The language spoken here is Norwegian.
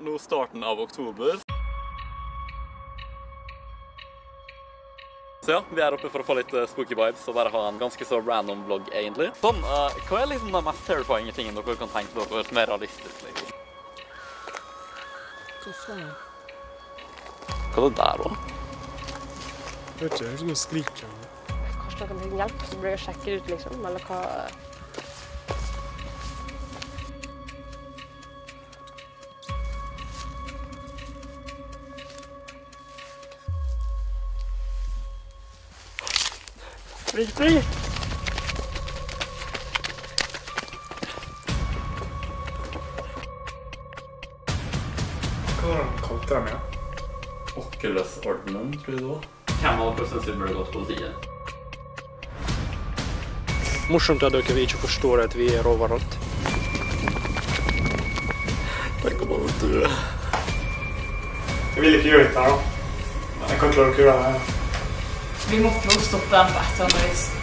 nå starten av oktober. Så ja, vi er oppe for å få litt eh, spooky vibes og bare ha en ganske så random vlogg, egentlig. Sånn, uh, hva er liksom den mest terrifying tingen dere kan tenke dere som er realistisk? Liksom? Hva faen? Hva er det der, da? Jeg vet ikke, det er som en skriker. Kanskje noen trenger hjelpe, så blir jeg sjekket ut, liksom. Eller hva Spring, spring! Hva var det de kalte dem igjen? Oculus-ordenen, tror jeg det var. Hvem av dere burde gått politiet? Morsomt at dere ikke forstår at vi er overalt. Tenk om han død. Jeg vil ikke gjøre dette her, da. Jeg kan klare å kure det Game of Thrones toch dan op 800 is.